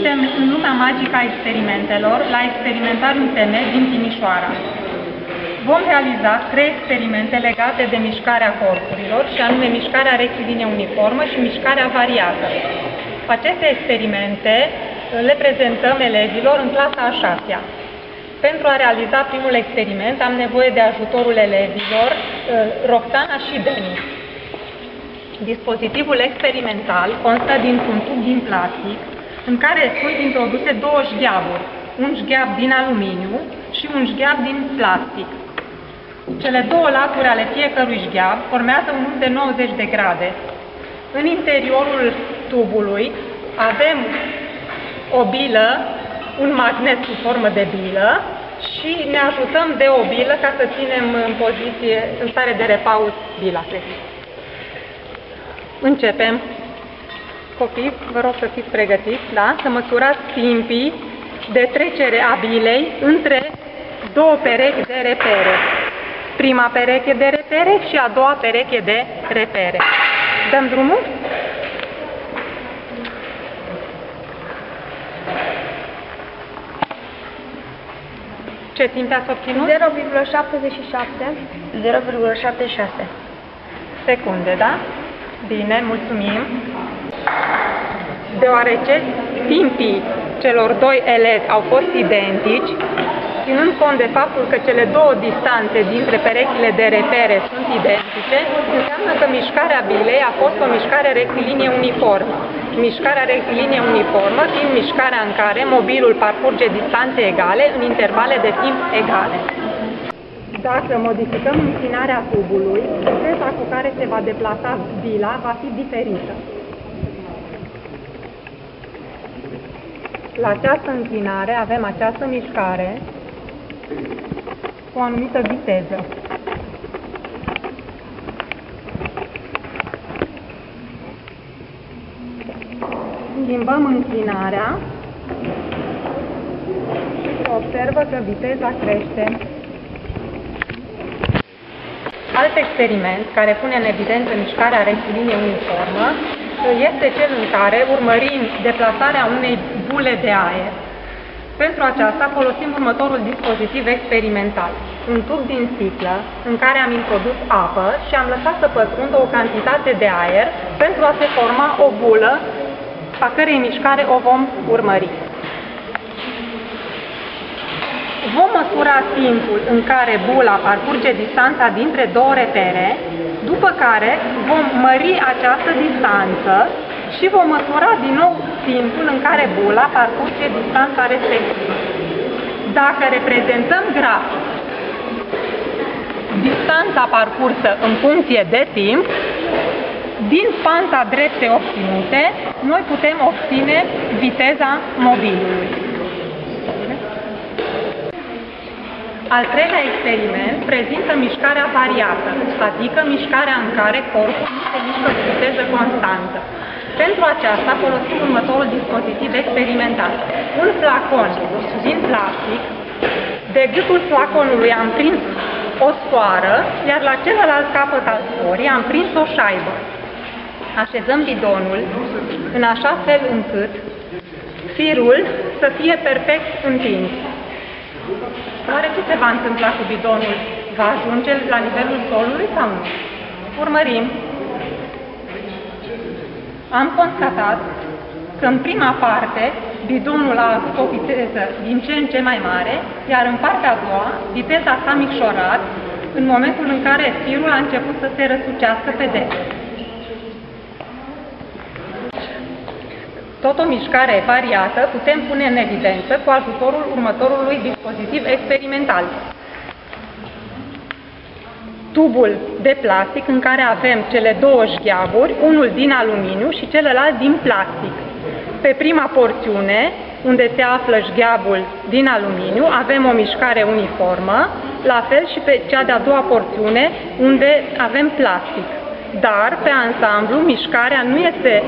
Suntem în lumea magică a experimentelor la Experimentarium TN din Timișoara. Vom realiza trei experimente legate de mișcarea corpurilor, și anume mișcarea rectilinie uniformă și mișcarea variată. Aceste experimente le prezentăm elevilor în clasa a șasea. Pentru a realiza primul experiment am nevoie de ajutorul elevilor eh, Roxana și Denis. Dispozitivul experimental constă dintr-un tub din plastic în care sunt introduse două șgheaburi, un șgheab din aluminiu și un șgheab din plastic. Cele două laturi ale fiecărui șgheab formează un unghi de 90 de grade. În interiorul tubului avem o bilă, un magnet cu formă de bilă și ne ajutăm de o bilă ca să ținem în poziție, în stare de repaus bila. Începem. Copii, vă rog să fiți pregătiți, da? Să măsurați timpii de trecere a bilei între două perechi de repere. Prima pereche de repere și a doua pereche de repere. Dăm drumul? Ce timp ați obținut? 0,77 0,76 Secunde, da? Bine, mulțumim. Deoarece timpii celor doi elevi au fost identici, ținând cont de faptul că cele două distanțe dintre perechile de repere sunt identice, înseamnă că mișcarea bilei a fost o mișcare rectilinie uniformă. Mișcarea rectilinie uniformă fiind mișcarea în care mobilul parcurge distanțe egale în intervale de timp egale. Dacă modificăm înclinarea tubului, viteza cu care se va deplasa bila va fi diferită. La această înclinare avem această mișcare cu o anumită viteză. Schimbăm înclinarea și se observă că viteza crește. Alt experiment care pune în evidență mișcarea rectilinie uniformă este cel în care urmărim deplasarea unei bule de aer. Pentru aceasta folosim următorul dispozitiv experimental. Un tub din sticlă în care am introdus apă și am lăsat să pătrundă o cantitate de aer pentru a se forma o bulă a cărei mișcare o vom urmări. Vom măsura timpul în care bula parcurge distanța dintre două repere, după care vom mări această distanță și vom măsura din nou timpul în care bula parcurge distanța respectivă. Dacă reprezentăm grafic distanța parcursă în funcție de timp, din panța drepte obținute, noi putem obține viteza mobilului. Al treilea experiment prezintă mișcarea variată, adică mișcarea în care corpul nu se mișcă cu viteză constantă. Pentru aceasta folosim următorul dispozitiv experimental. Un flacon din plastic, de gâtul flaconului am prins o sfoară, iar la celălalt capăt al sforii am prins o șaibă. Așezăm bidonul în așa fel încât firul să fie perfect întins. Oare ce se va întâmpla cu bidonul? Va ajunge la nivelul solului sau nu? Urmărim. Am constatat că în prima parte bidonul a avut o viteză din ce în ce mai mare, iar în partea a doua viteza s-a micșorat în momentul în care firul a început să se răsucească pe deget. Tot o mișcare variată putem pune în evidență cu ajutorul următorului dispozitiv experimental. Tubul de plastic în care avem cele două șgheaburi, unul din aluminiu și celălalt din plastic. Pe prima porțiune, unde se află șgheabul din aluminiu, avem o mișcare uniformă, la fel și pe cea de-a doua porțiune, unde avem plastic. Dar, pe ansamblu, mișcarea nu este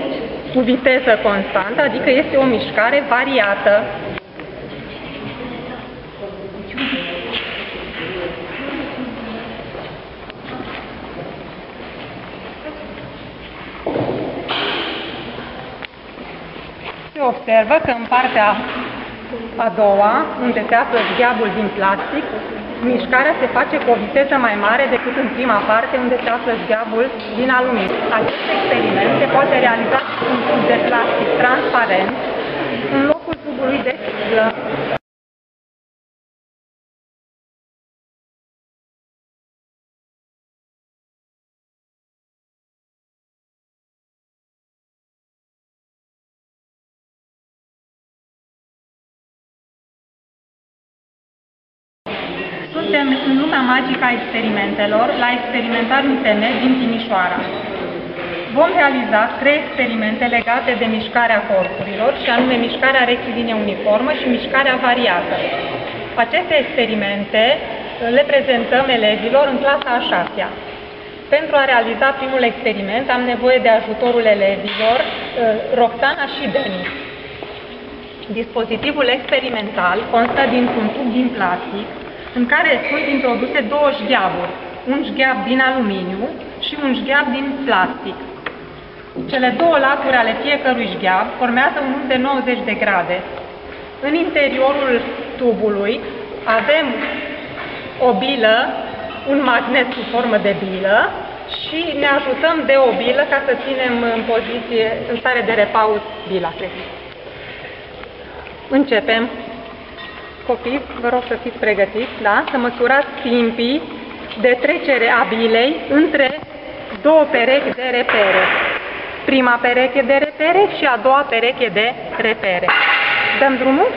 cu viteză constantă, adică este o mișcare variată. Se observă că în partea a doua, unde se află zgheabul din plastic, mișcarea se face cu o viteză mai mare decât în prima parte, unde se află zgheabul din aluminiu. Acest experiment se poate realiza cu un tub de plastic transparent în locul tubului de sticlă Suntem în lumea magică a experimentelor la Experimentarul UTN din Timișoara. Vom realiza trei experimente legate de mișcarea corpurilor, și anume mișcarea rectilinie uniformă și mișcarea variată. Aceste experimente le prezentăm elevilor în clasa a șasea. Pentru a realiza primul experiment am nevoie de ajutorul elevilor eh, Roxana și Denis. Dispozitivul experimental constă dintr-un tub din plastic în care sunt introduse două șgheaburi, un șgheab din aluminiu și un șgheab din plastic. Cele două laturi ale fiecărui șgheab formează un unghi de 90 de grade. În interiorul tubului avem o bilă, un magnet sub formă de bilă și ne ajutăm de o bilă ca să ținem în poziție, în stare de repaus bila, cred. Începem. Copii, vă rog să fiți pregătiți, da? Să măsurați timpii de trecere a bilei între două perechi de repere. Prima pereche de repere și a doua pereche de repere. Dăm drumul?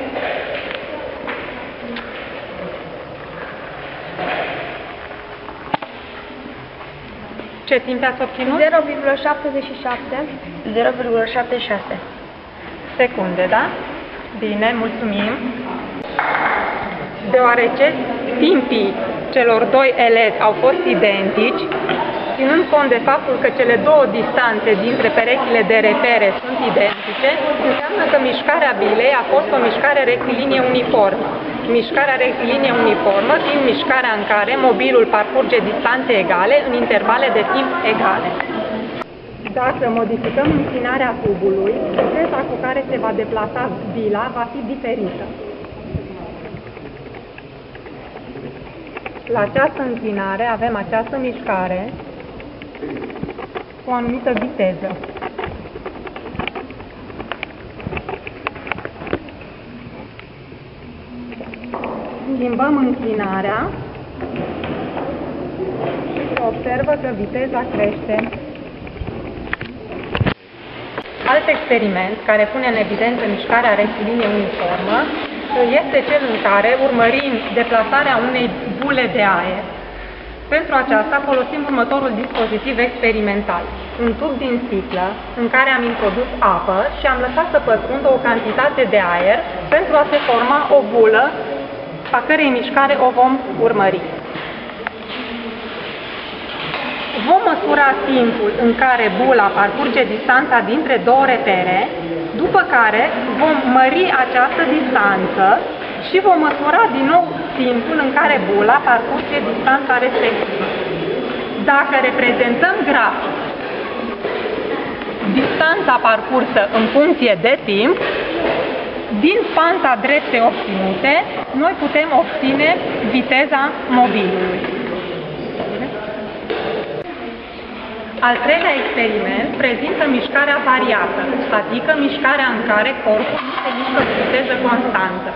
Ce timp ați obținut? 0,77 0,76 Secunde, da? Bine, mulțumim. Deoarece timpii celor doi elevi au fost identici, ținând cont de faptul că cele două distanțe dintre perechile de repere sunt identice, înseamnă că mișcarea bilei a fost o mișcare rectilinie uniformă. Mișcarea rectilinie uniformă fiind mișcarea în care mobilul parcurge distanțe egale în intervale de timp egale. Dacă modificăm înclinarea tubului, viteza cu care se va deplasa bila va fi diferită. La această înclinare avem această mișcare cu o anumită viteză. Schimbăm înclinarea și observă că viteza crește. Alt experiment care pune în evidență mișcarea rectilinie uniformă este cel în care urmărim deplasarea unei bule de aer. Pentru aceasta folosim următorul dispozitiv experimental. Un tub din sticlă în care am introdus apă și am lăsat să pătrundă o cantitate de aer pentru a se forma o bulă a cărei mișcare o vom urmări. Vom măsura timpul în care bula parcurge distanța dintre două repere, după care vom mări această distanță și vom măsura din nou timpul în care bula parcurge distanța respectivă. Dacă reprezentăm grafic distanța parcursă în funcție de timp, din panța drepte obținute, noi putem obține viteza mobilului. Al treilea experiment prezintă mișcarea variată, adică mișcarea în care corpul nu se mișcă cu viteză constantă.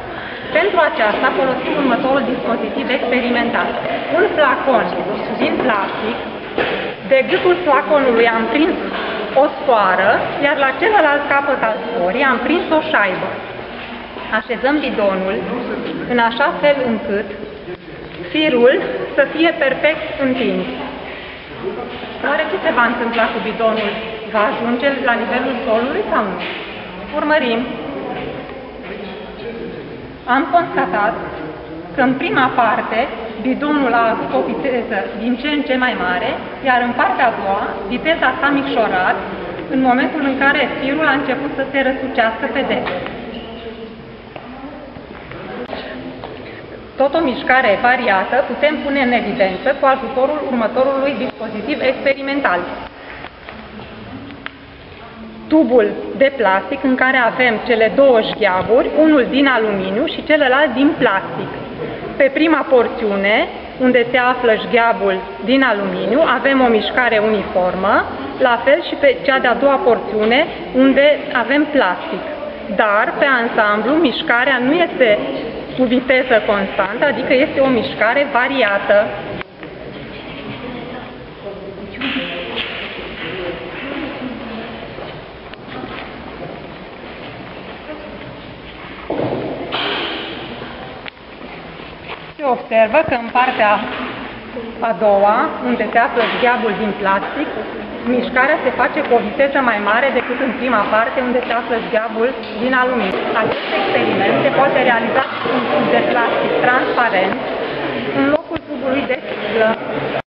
Pentru aceasta folosim următorul dispozitiv experimental. Un flacon din plastic, de gâtul flaconului am prins o sfoară, iar la celălalt capăt al sforii am prins o șaibă. Așezăm bidonul în așa fel încât firul să fie perfect întins. Oare ce se va întâmpla cu bidonul? Va ajunge la nivelul solului sau nu? Urmărim. Am constatat că în prima parte bidonul a avut o viteză din ce în ce mai mare, iar în partea a doua viteza s-a micșorat în momentul în care firul a început să se răsucească pe deget. Tot o mișcare variată putem pune în evidență cu ajutorul următorului dispozitiv experimental. tubul de plastic în care avem cele două șgheaburi, unul din aluminiu și celălalt din plastic. Pe prima porțiune, unde se află șgheabul din aluminiu, avem o mișcare uniformă, la fel și pe cea de-a doua porțiune, unde avem plastic. Dar, pe ansamblu, mișcarea nu este cu viteză constantă, adică este o mișcare variată. Se observă că în partea a doua, unde se află zgheabul din plastic, mișcarea se face cu o viteză mai mare decât în prima parte, unde se află zgheabul din aluminiu. Acest experiment se poate realiza cu un tub de plastic transparent în locul tubului de sticlă